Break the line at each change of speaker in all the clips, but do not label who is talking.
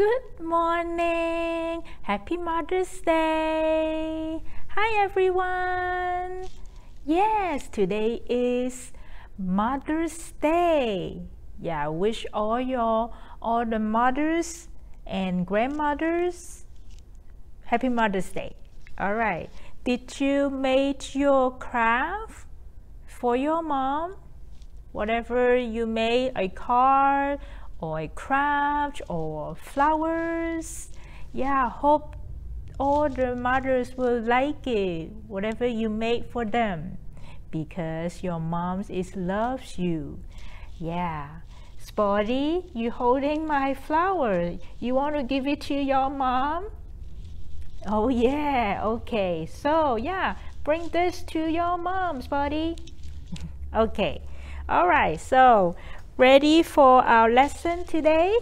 Good morning. Happy Mother's Day. Hi everyone. Yes, today is Mother's Day. Yeah, wish all your all the mothers and grandmothers happy Mother's Day. All right. Did you make your craft for your mom? Whatever you made, a card or craft or flowers. Yeah, hope all the mothers will like it, whatever you make for them, because your mom is loves you. Yeah. Spotty, you holding my flower. You want to give it to your mom? Oh yeah, okay. So yeah, bring this to your mom, Spotty. okay. All right. So ready for our lesson today?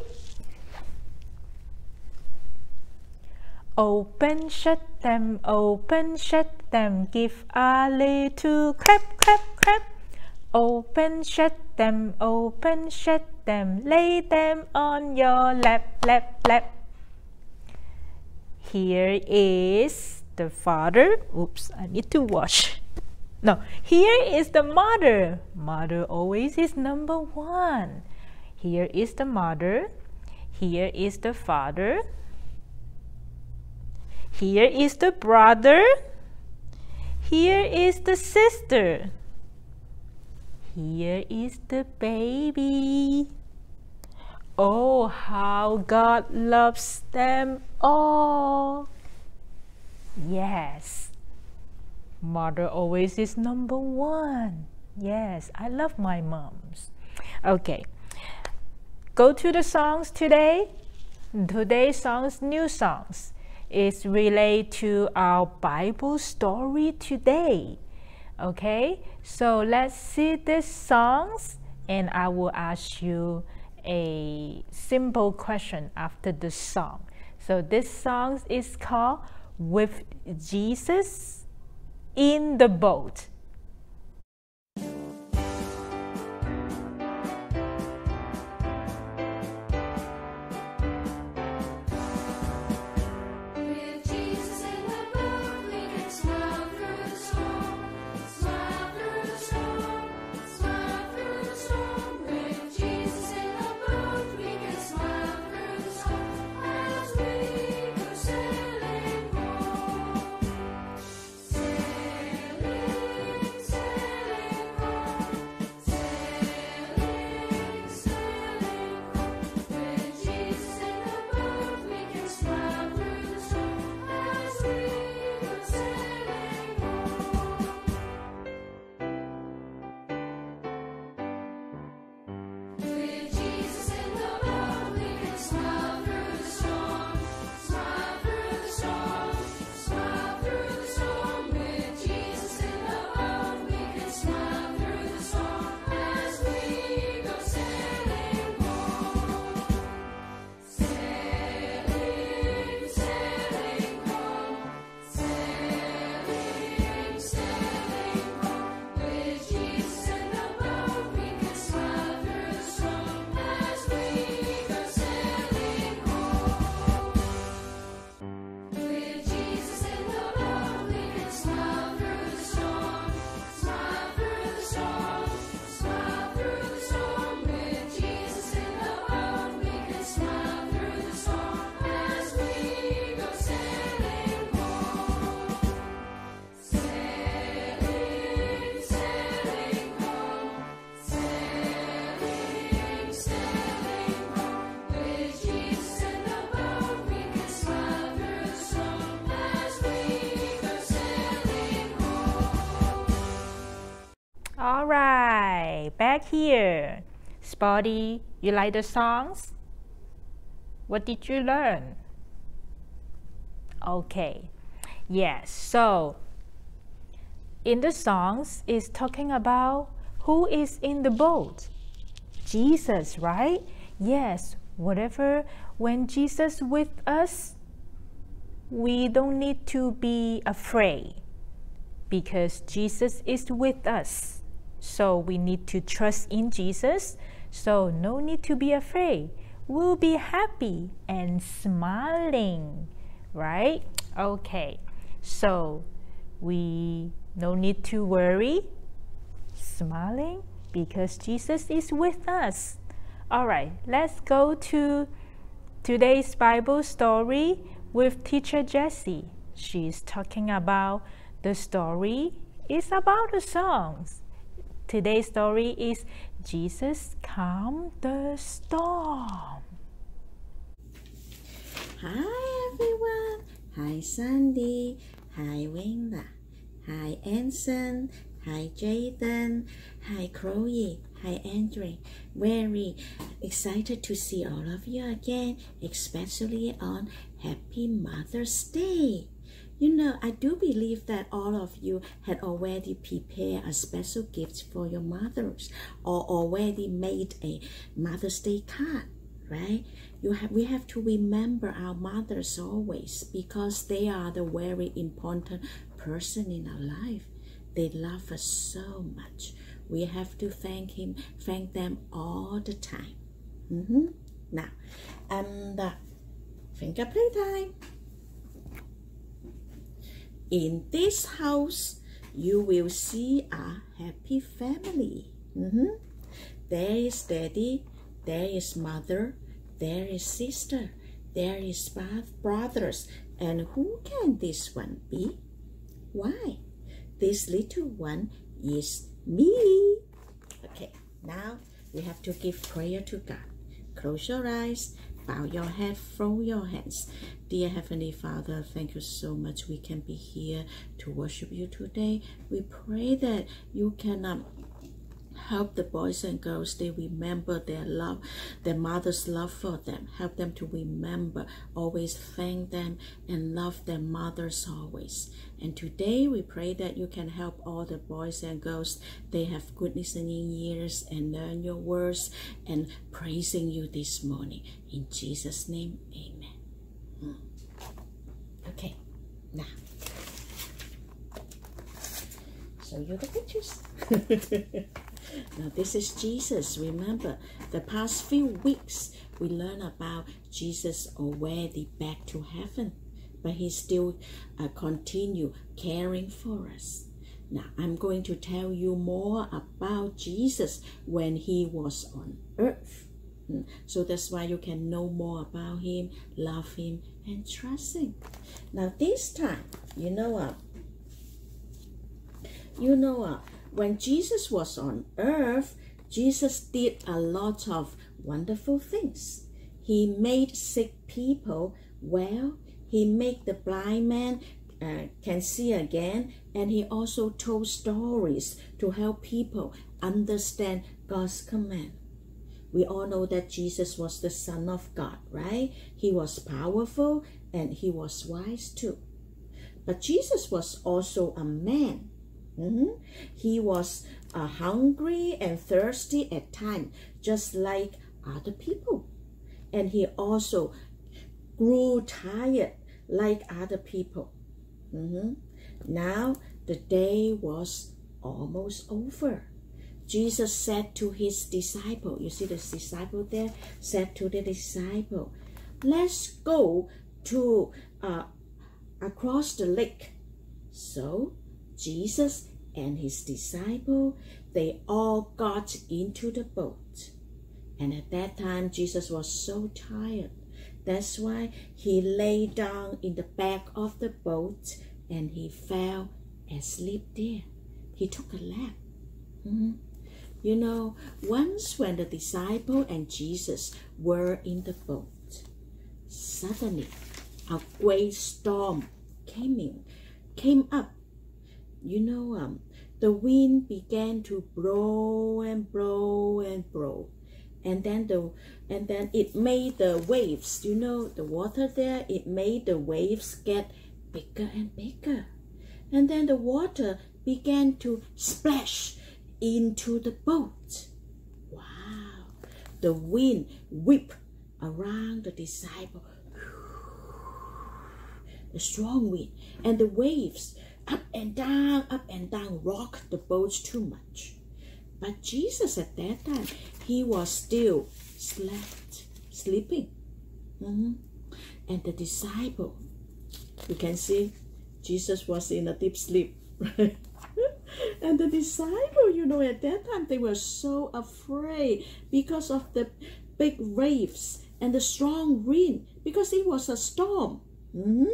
Open, shut them, open, shut them, give a little clap, clap, clap. Open, shut them, open, shut them, lay them on your lap, lap, lap. Here is the father. Oops, I need to wash. No, here is the mother. Mother always is number one. Here is the mother. Here is the father. Here is the brother. Here is the sister. Here is the baby. Oh, how God loves them all. Yes. Mother always is number one. Yes, I love my moms. Okay. Go to the songs today. Today's songs, new songs, is related to our Bible story today. Okay, so let's see these songs and I will ask you a simple question after the song. So this song is called With Jesus in the Boat. Back here. Spotty, you like the songs? What did you learn? Okay, yes, so in the songs is talking about who is in the boat? Jesus, right? Yes, whatever, when Jesus with us, we don't need to be afraid because Jesus is with us. So we need to trust in Jesus. So no need to be afraid. We'll be happy and smiling, right? Okay, so we no need to worry, smiling because Jesus is with us. All right, let's go to today's Bible story with teacher Jessie. She's talking about the story is about the songs. Today's story is Jesus calmed the storm.
Hi everyone. Hi Sandy. Hi Winda. Hi Anson. Hi Jaden. Hi Chloe. Hi Andre. Very excited to see all of you again, especially on Happy Mother's Day. You know, I do believe that all of you had already prepared a special gift for your mothers or already made a Mother's Day card, right? You have, we have to remember our mothers always because they are the very important person in our life. They love us so much. We have to thank him, thank them all the time. Mm-hmm. Now, and uh, finger play time. In this house, you will see a happy family. Mm-hmm. There is daddy, there is mother, there is sister, there is brothers. And who can this one be? Why? This little one is me. Okay, now we have to give prayer to God. Close your eyes, bow your head, throw your hands. Dear Heavenly Father, thank you so much we can be here to worship you today. We pray that you can um, help the boys and girls they remember their love their mother's love for them. Help them to remember always thank them and love their mothers always. And today we pray that you can help all the boys and girls. They have good listening ears and learn your words and praising you this morning. In jesus name amen. Hmm. okay now. Show you the pictures Now, this is Jesus. Remember, the past few weeks we learned about Jesus already back to heaven, but he still uh, continue caring for us. Now, I'm going to tell you more about Jesus when he was on earth. Hmm. So that's why you can know more about him, love him, and trust him. Now, this time, you know, uh, you know, uh, when Jesus was on earth, Jesus did a lot of wonderful things. He made sick people well. He made the blind man uh, can see again. And he also told stories to help people understand God's command. We all know that Jesus was the Son of God, right? He was powerful and he was wise too. But Jesus was also a man. Mm -hmm. He was uh, hungry and thirsty at times, just like other people. And he also grew tired like other people. Mm -hmm. Now the day was almost over. Jesus said to his disciple, you see the disciple there, said to the disciple, let's go to uh, across the lake. So Jesus and his disciple, they all got into the boat. And at that time, Jesus was so tired. That's why he lay down in the back of the boat and he fell asleep there. He took a nap. Mm -hmm. You know, once when the disciple and Jesus were in the boat, suddenly a great storm came in, came up you know, um, the wind began to blow and blow and blow. And then the and then it made the waves, you know, the water there, it made the waves get bigger and bigger. And then the water began to splash into the boat. Wow. The wind whipped around the disciple. A strong wind. And the waves up and down, up and down, rock the boat too much. But Jesus at that time, he was still slept, sleeping. Mhm. And the disciple, you can see Jesus was in a deep sleep. Right? and the disciple, you know, at that time they were so afraid because of the big waves and the strong wind, because it was a storm. Mhm.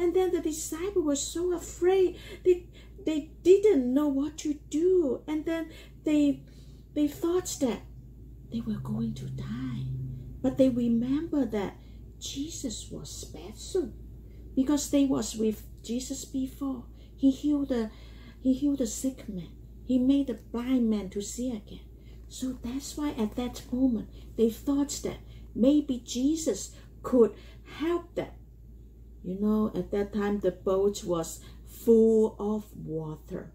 And then the disciple was so afraid. They they didn't know what to do. And then they they thought that they were going to die. But they remember that Jesus was special because they was with Jesus before. He healed the he healed the sick man. He made the blind man to see again. So that's why at that moment they thought that maybe Jesus could help them. You know, at that time the boat was full of water.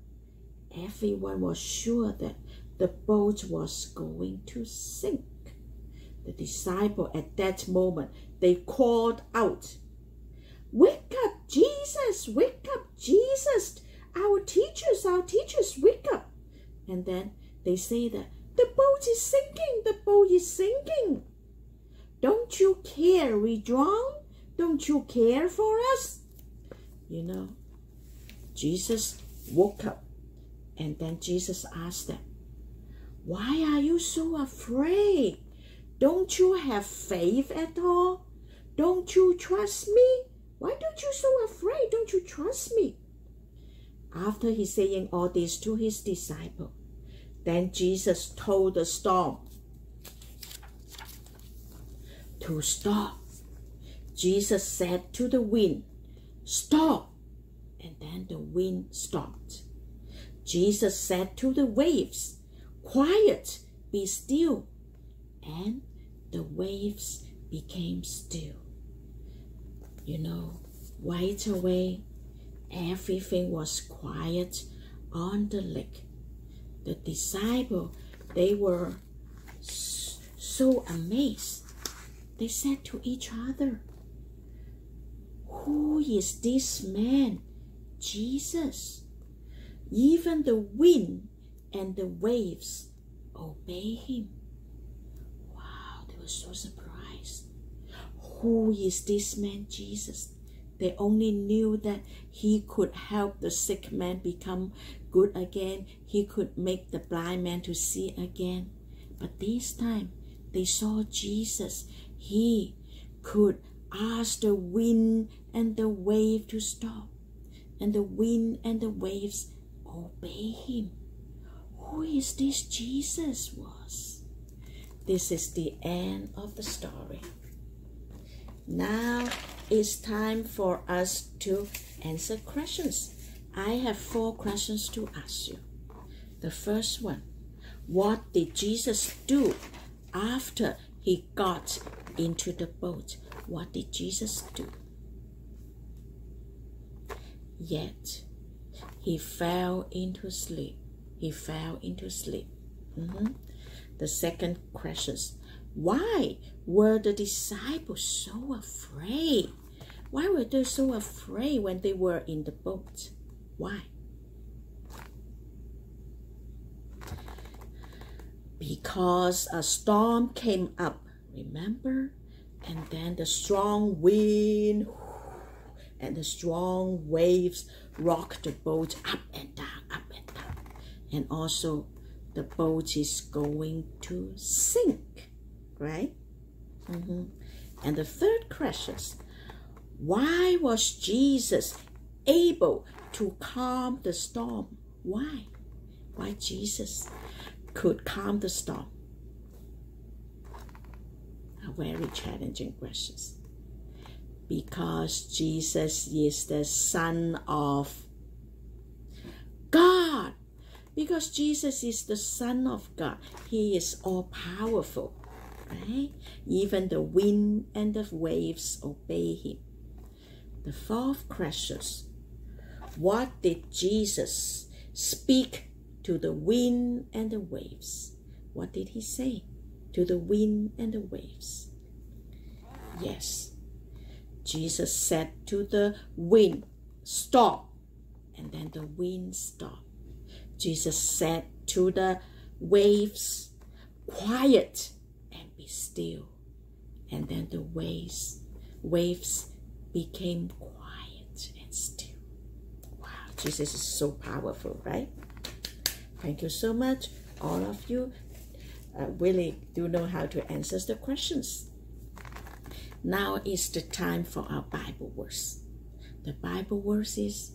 Everyone was sure that the boat was going to sink. The disciple at that moment they called out, Wake up, Jesus! Wake up, Jesus! Our teachers, our teachers, wake up! And then they say that the boat is sinking, the boat is sinking. Don't you care we drown? Don't you care for us? You know, Jesus woke up and then Jesus asked them, Why are you so afraid? Don't you have faith at all? Don't you trust me? Why don't you so afraid? Don't you trust me? After he saying all this to his disciple, then Jesus told the storm to stop. Jesus said to the wind, Stop. And then the wind stopped. Jesus said to the waves, Quiet, be still. And the waves became still. You know, right away, everything was quiet on the lake. The disciples, they were so amazed. They said to each other, Who is this man? Jesus. Even the wind and the waves obey him. Wow, they were so surprised. Who is this man, Jesus? They only knew that he could help the sick man become good again. He could make the blind man to see again. But this time, they saw Jesus. He could ask the wind and the wave to stop. And the wind and the waves obey him. Who is this Jesus was? This is the end of the story. Now it's time for us to answer questions. I have four questions to ask you. The first one What did Jesus do after he got into the boat? What did Jesus do? Yet he fell into sleep. He fell into sleep. Mhm. The second question why were the disciples so afraid? Why were they so afraid when they were in the boat? Why? Because a storm came up, remember? And then the strong wind and the strong waves rocked the boat up and down, up and down. And also, the boat is going to sink, right? Mhm. And the third question is, why was Jesus able to calm the storm? Why? Why Jesus could calm the storm? A very challenging question. Because Jesus is the Son of God. Because Jesus is the Son of God. He is all powerful. Right? Even the wind and the waves obey him. The fourth question What did Jesus speak to the wind and the waves? What did he say to the wind and the waves? Yes, Jesus said to the wind, Stop. And then the wind stopped. Jesus said to the waves, Quiet and be still. and then the waves waves became quiet and still. Wow, Jesus is so powerful, right? Thank you so much, all of you. Uh, really do know how to answer the questions. Now is the time for our Bible verse. The Bible verse is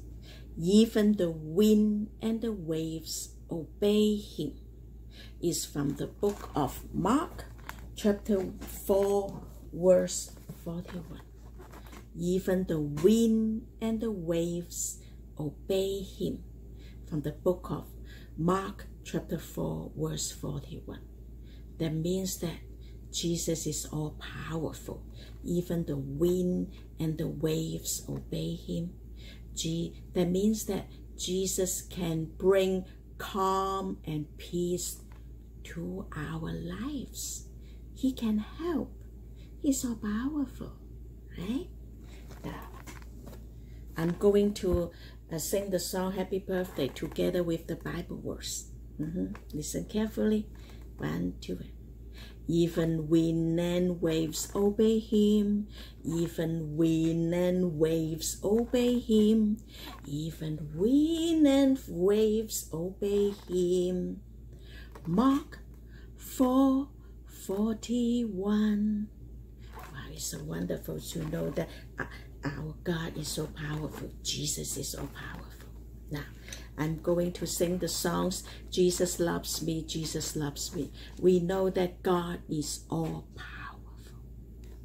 even the wind and the waves obey him. Is from the book of Mark, chapter 4, verse 41. Even the wind and the waves obey him. From the book of Mark, chapter 4, verse 41. That means that Jesus is all powerful. Even the wind and the waves obey him. G- that means that Jesus can bring calm and peace to our lives. He can help. He's so powerful, right? I'm going to uh, sing the song Happy Birthday together with the Bible verse. Mm-hmm. Listen carefully. One, two. Even wind and waves obey him. Even wind and waves obey him. Even wind and waves obey him. Mark 4 41. Wow, it's so wonderful to know that uh, our God is so powerful. Jesus is so powerful. I'm going to sing the songs Jesus loves me, Jesus loves me. We know that God is all powerful.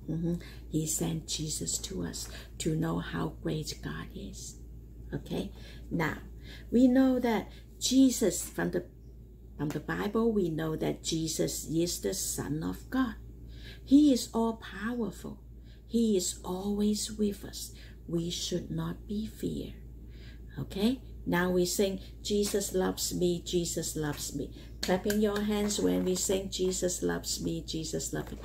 Mm-hmm. He sent Jesus to us to know how great God is. Okay? Now, we know that Jesus, from the, from the Bible, we know that Jesus is the Son of God. He is all powerful. He is always with us. We should not be fear. Okay? Now we sing, Jesus loves me, Jesus loves me. Clapping your hands when we sing, Jesus loves me, Jesus loves me.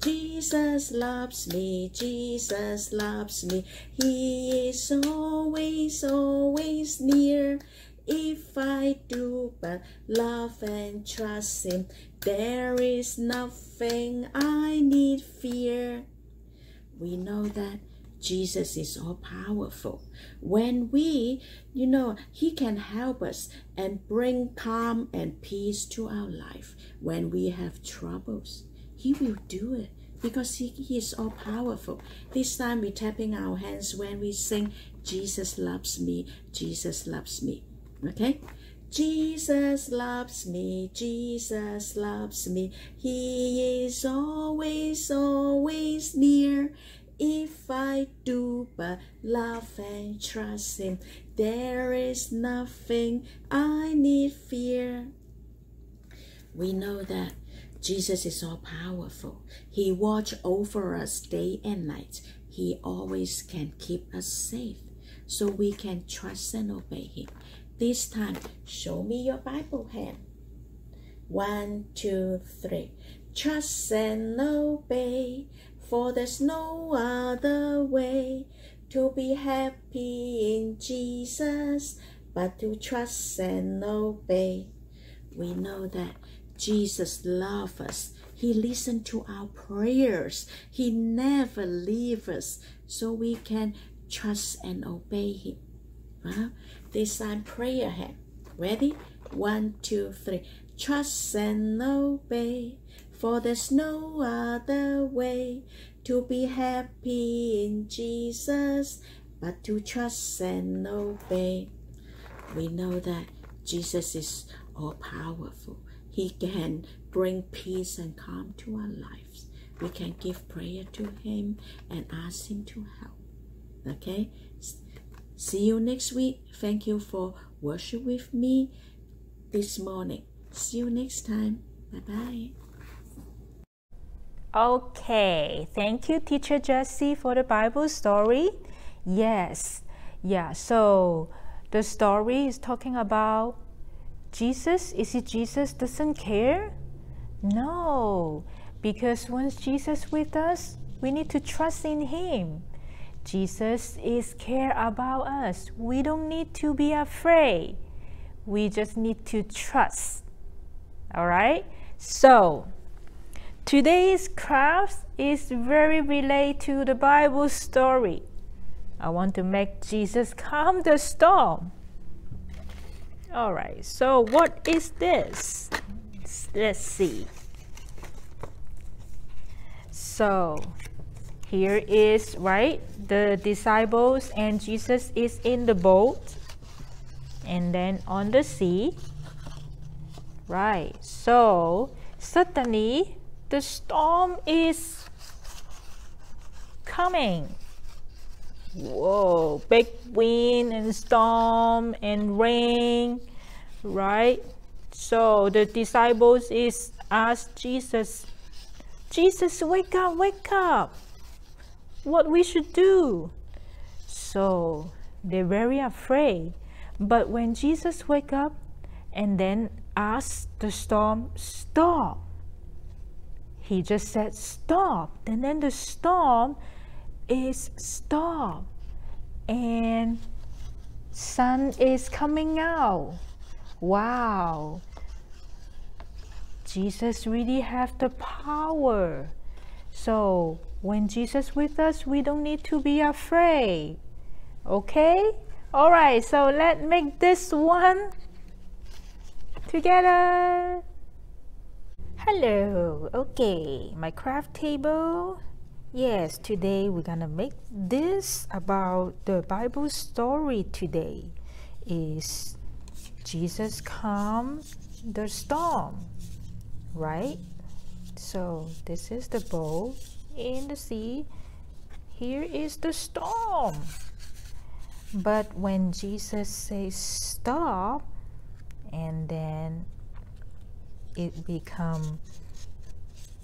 Jesus loves me, Jesus loves me. He is always, always near. If I do but love and trust Him, there is nothing I need fear. We know that Jesus is all powerful. When we, you know, He can help us and bring calm and peace to our life when we have troubles. He will do it because He, he is all powerful. This time we're tapping our hands when we sing, Jesus loves me, Jesus loves me. Okay? Jesus loves me, Jesus loves me. He is always, always near. If I do but love and trust Him, there is nothing I need fear. We know that Jesus is all powerful. He watch over us day and night. He always can keep us safe. So we can trust and obey Him. This time, show me your Bible hand. One, two, three. Trust and obey for there's no other way to be happy in Jesus but to trust and obey. We know that Jesus loves us. He listens to our prayers. He never leaves us so we can trust and obey Him. Well, this time prayer hand. Ready? One, two, three. Trust and obey for there's no other way to be happy in Jesus but to trust and obey. We know that Jesus is all powerful. He can bring peace and calm to our lives. We can give prayer to Him and ask Him to help. Okay? See you next week. Thank you for worship with me this morning. See you next time. Bye bye.
Okay, thank you, Teacher Jessie, for the Bible story. Yes, yeah, so the story is talking about Jesus. Is it Jesus doesn't care? No, because once Jesus with us, we need to trust in Him. Jesus is care about us. We don't need to be afraid. We just need to trust. All right? So, Today's craft is very related to the Bible story. I want to make Jesus calm the storm. All right, so what is this? Let's see. So here is, right, the disciples and Jesus is in the boat and then on the sea. Right, so suddenly the storm is coming. Whoa, big wind and storm and rain, right? So the disciples is asked Jesus, Jesus, wake up, wake up. What we should do? So they're very afraid. But when Jesus wake up and then asked the storm, stop. He just said stop. And then the storm is stop. And sun is coming out. Wow. Jesus really have the power. So when Jesus with us, we don't need to be afraid. Okay? All right, so let's make this one together. Hello. Okay, my craft table. Yes, today we're gonna make this about the Bible story today is Jesus calm the storm right? So this is the boat in the sea. Here is the storm. But when Jesus says stop, and then it become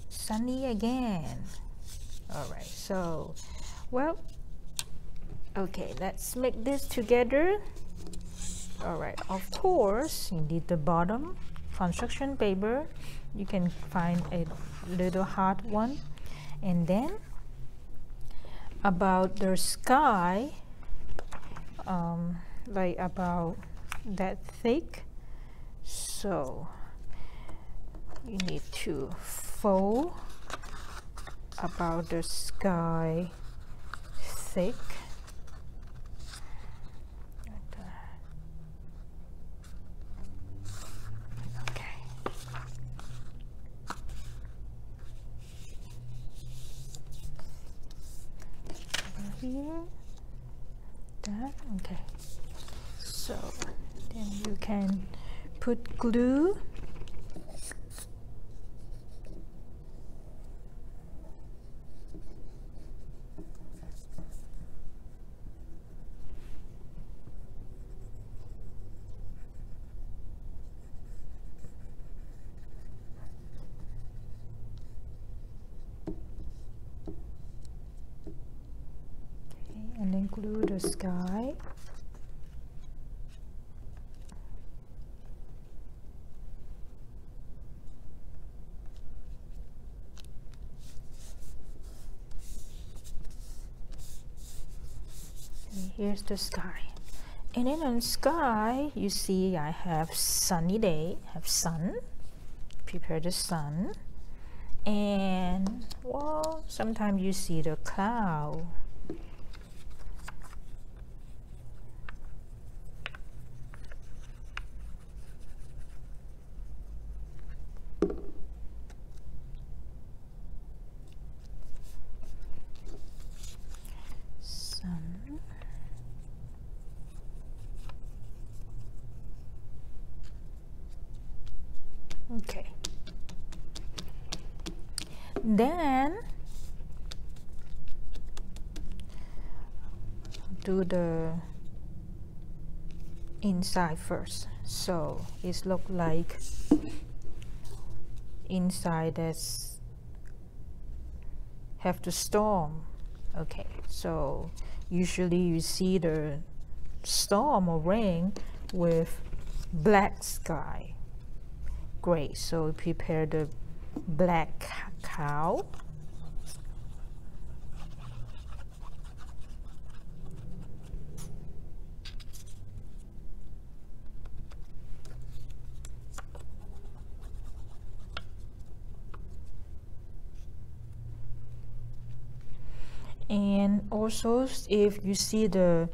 sunny again. All right, so, well, okay, let's make this together. All right, of course, you need the bottom construction paper you can find a little hard one and then about the sky um, like about that thick so you need to fold about the sky thick. Here. That. Okay. So then you can put glue the sky. Here's the sky. And then on sky you see I have sunny day have sun prepare the sun. And well sometimes you see the cloud okay. Then do the inside first. So it look like inside that's have the storm. Okay so usually you see the storm or rain with black sky great. So prepare the black cow. And also if you see the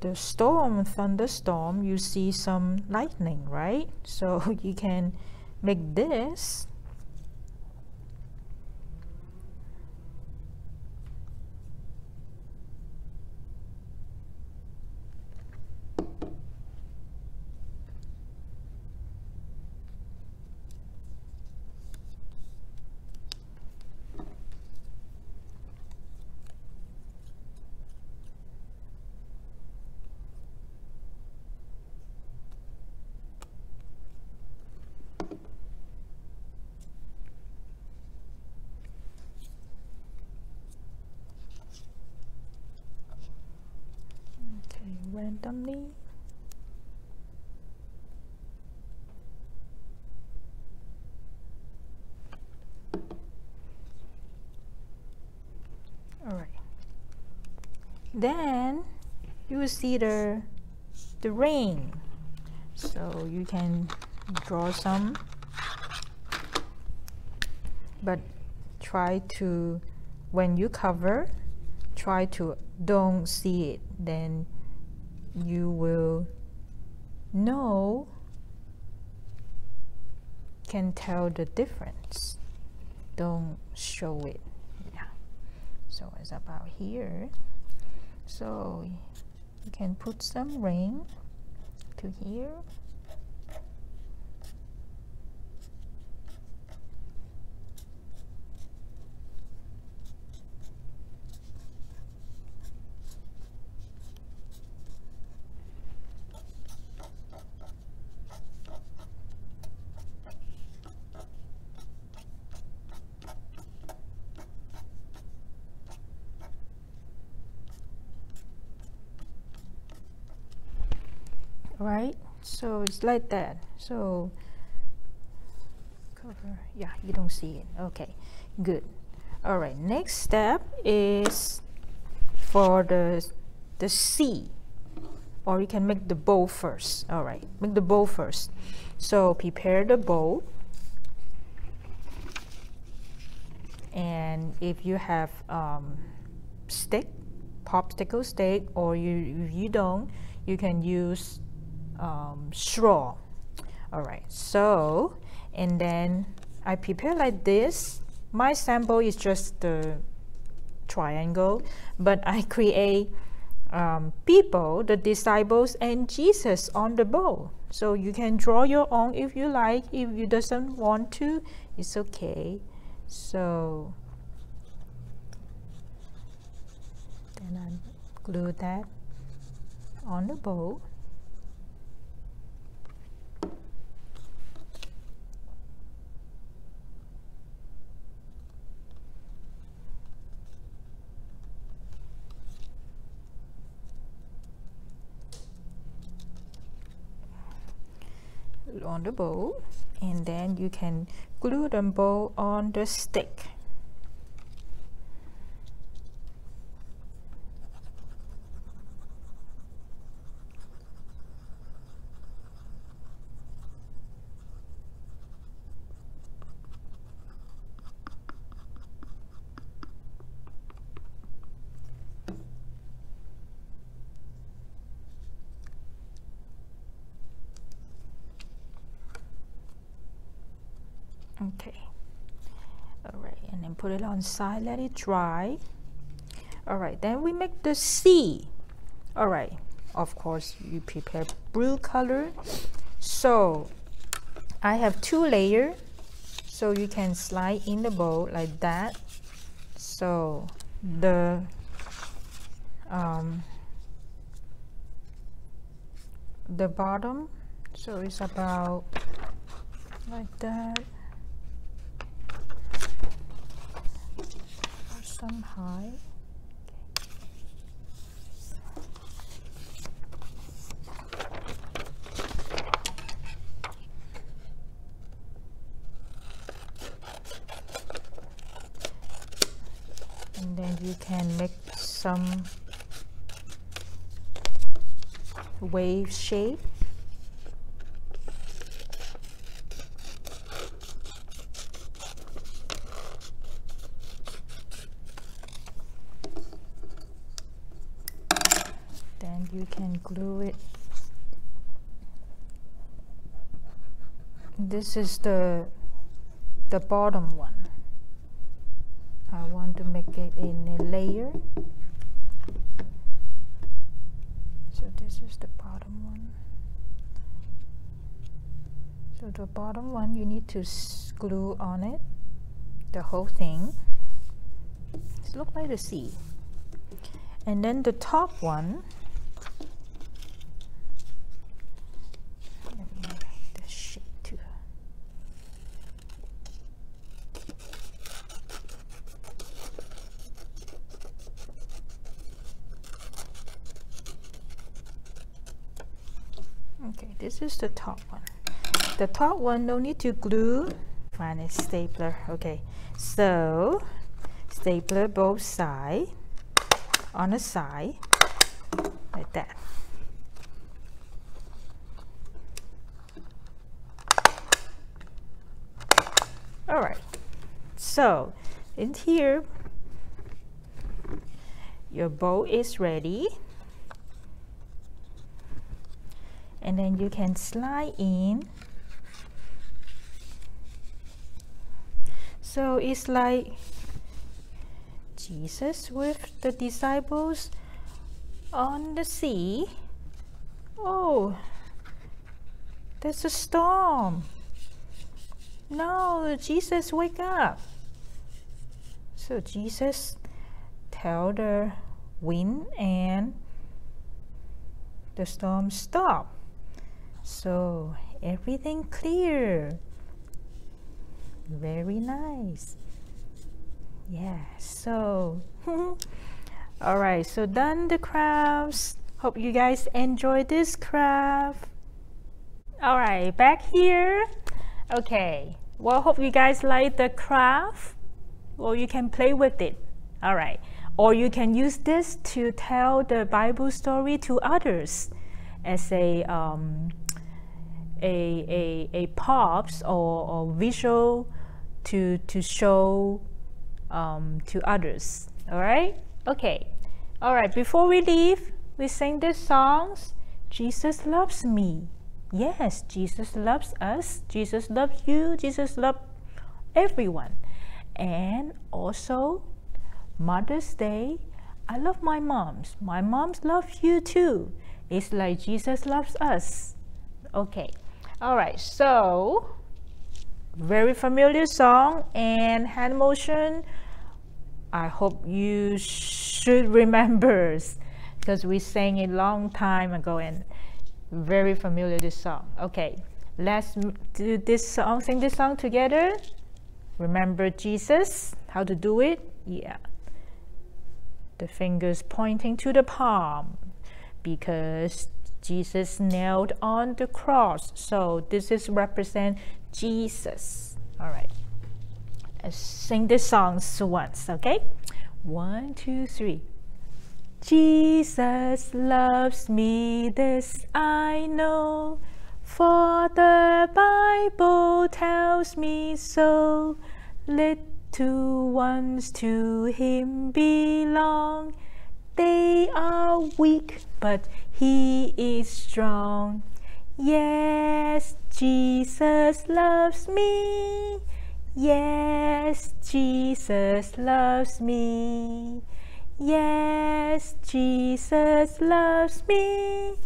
the storm thunderstorm you see some lightning right? So you can make this all right then you will see the the rain. So you can draw some. But try to when you cover try to don't see it. Then you will know can tell the difference. Don't show it. Yeah. So it's about here. So you can put some ring to here right it's like that. So cover. Yeah you don't see it. Okay good. All right next step is for the the sea or you can make the bow first. All right make the bow first. So prepare the bow. And if you have um, stick popsicle stick or you you don't you can use um, straw. All right so and then I prepare like this. My sample is just the triangle but I create um, people the disciples and Jesus on the bowl. So you can draw your own if you like. If you doesn't want to it's okay. So then I glue that on the bowl on the bowl and then you can glue the bowl on the stick okay all right and then put it on side. Let it dry. All right then we make the sea all right of course you prepare blue color. So I have two layer so you can slide in the bowl like that. So the um, the bottom so it's about like that some high. And then you can make some wave shape then you can glue it this is the the bottom one. I want to make it in a layer. So this is the bottom one. So the bottom one you need to glue on it the whole thing. It looks like a C and then the top one okay this is the top one. The top one no need to glue. Find a stapler okay. So stapler both side on the side like that. All right. So in here your bow is ready and then you can slide in. So it's like Jesus with the disciples on the sea. Oh there's a storm. No Jesus wake up. So Jesus tell the wind and the storm stop so everything clear. Very nice. Yeah so all right so done the crafts. Hope you guys enjoy this craft. All right back here. Okay well hope you guys like the craft. Well, you can play with it. All right or you can use this to tell the bible story to others as a um, a, a, a pops or, or visual to, to show um, to others. All right? Okay. All right. Before we leave, we sing the songs. Jesus loves me. Yes, Jesus loves us. Jesus loves you. Jesus loves everyone. And also, Mother's Day, I love my moms. My moms love you too. It's like Jesus loves us. Okay. All right, so very familiar song and hand motion. I hope you should remember because we sang it long time ago and very familiar this song. Okay, let's do this song, sing this song together. Remember Jesus, how to do it? Yeah. The fingers pointing to the palm because Jesus nailed on the cross. So this is represent Jesus. All right. Let's sing this song once, okay? One, two, three. Jesus loves me, this I know, for the Bible tells me so. Little ones to him belong. They are weak, but he is strong. Yes, Jesus loves me. Yes, Jesus loves me. Yes, Jesus loves me.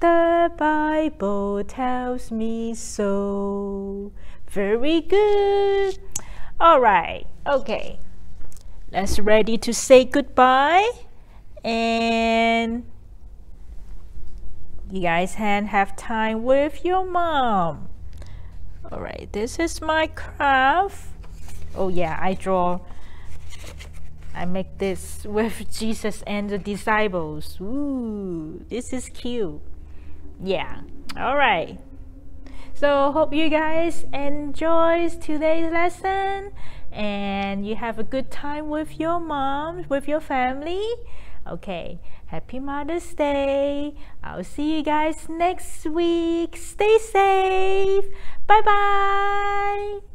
The Bible tells me so. Very good. All right. Okay. Let's ready to say goodbye. And you guys can have time with your mom. All right, this is my craft. Oh yeah, I draw. I make this with Jesus and the disciples. Ooh, this is cute. Yeah. All right. So hope you guys enjoys today's lesson and you have a good time with your mom, with your family. Okay. Happy Mother's Day. I'll see you guys next week. Stay safe. Bye bye.